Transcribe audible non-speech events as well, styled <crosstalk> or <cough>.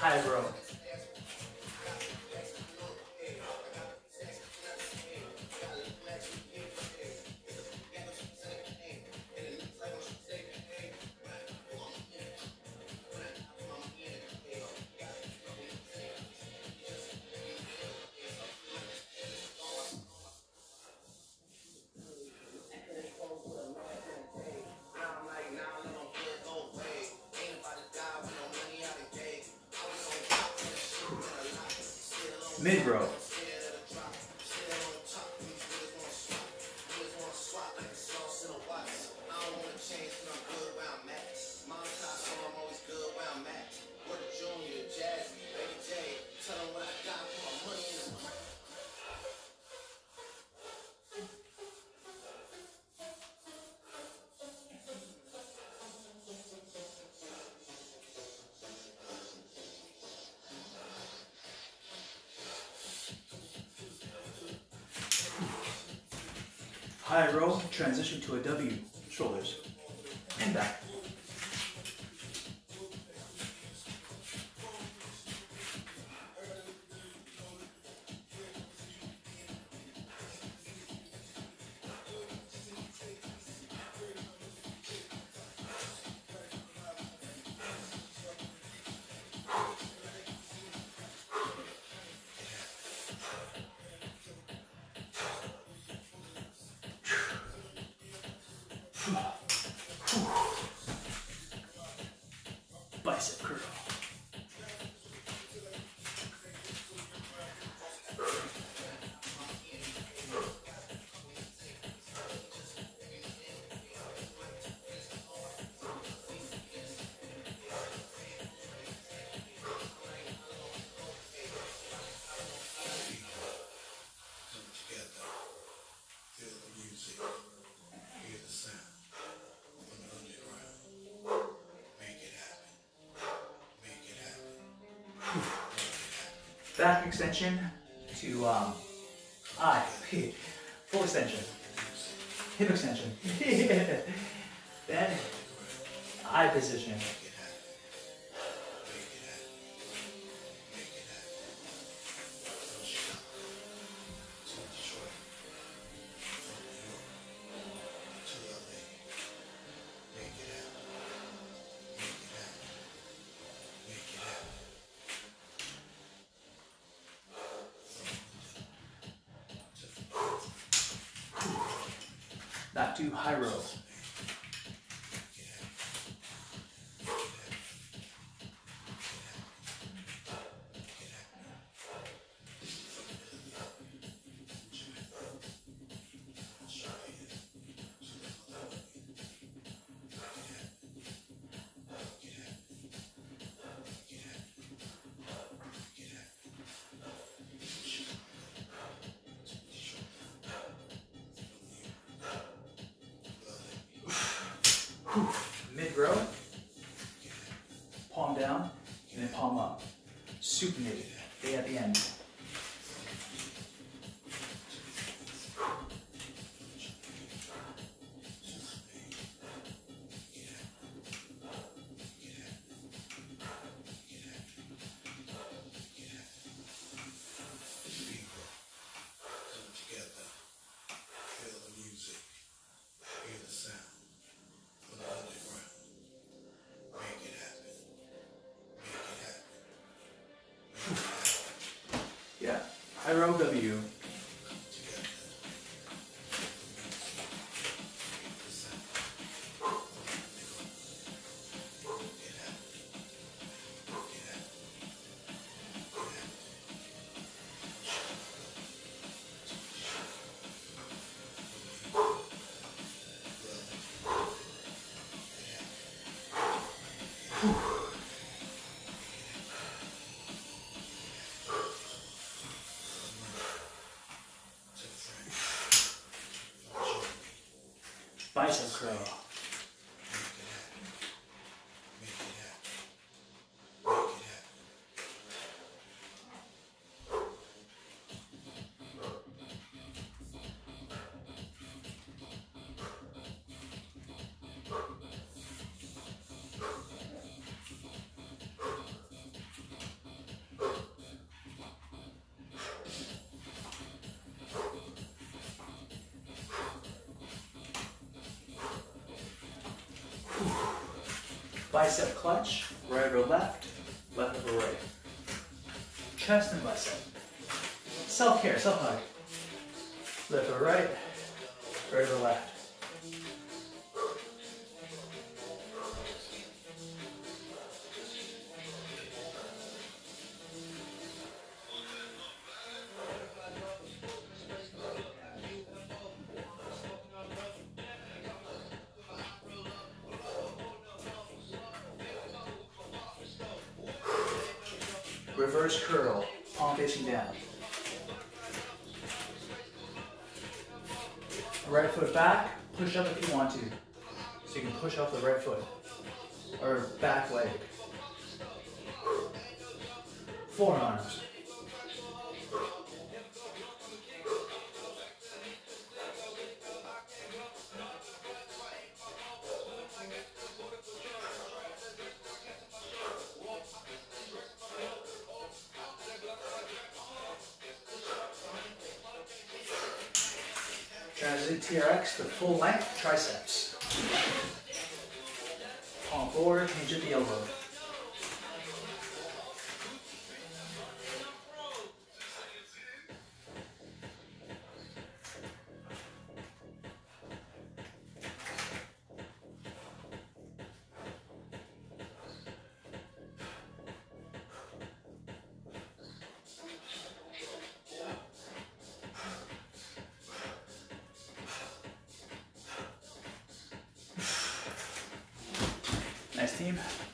high row. Mid High row, transition to a W. Shoulders and back. Back extension to um, I. <laughs> Full extension. Hip extension. <laughs> then I position. To high Mid row. Palm down and then palm up. Supinated. Day at the end. Yeah. Bicep clutch, right or left, left or right. Chest and bicep. Self care, self hug. Left or right, right or left. Reverse curl, palm facing down. Right foot back, push up if you want to. So you can push off the right foot. Or back leg. Forearms. TRX, the full length triceps. Palm forward, hinge at the elbow. Team.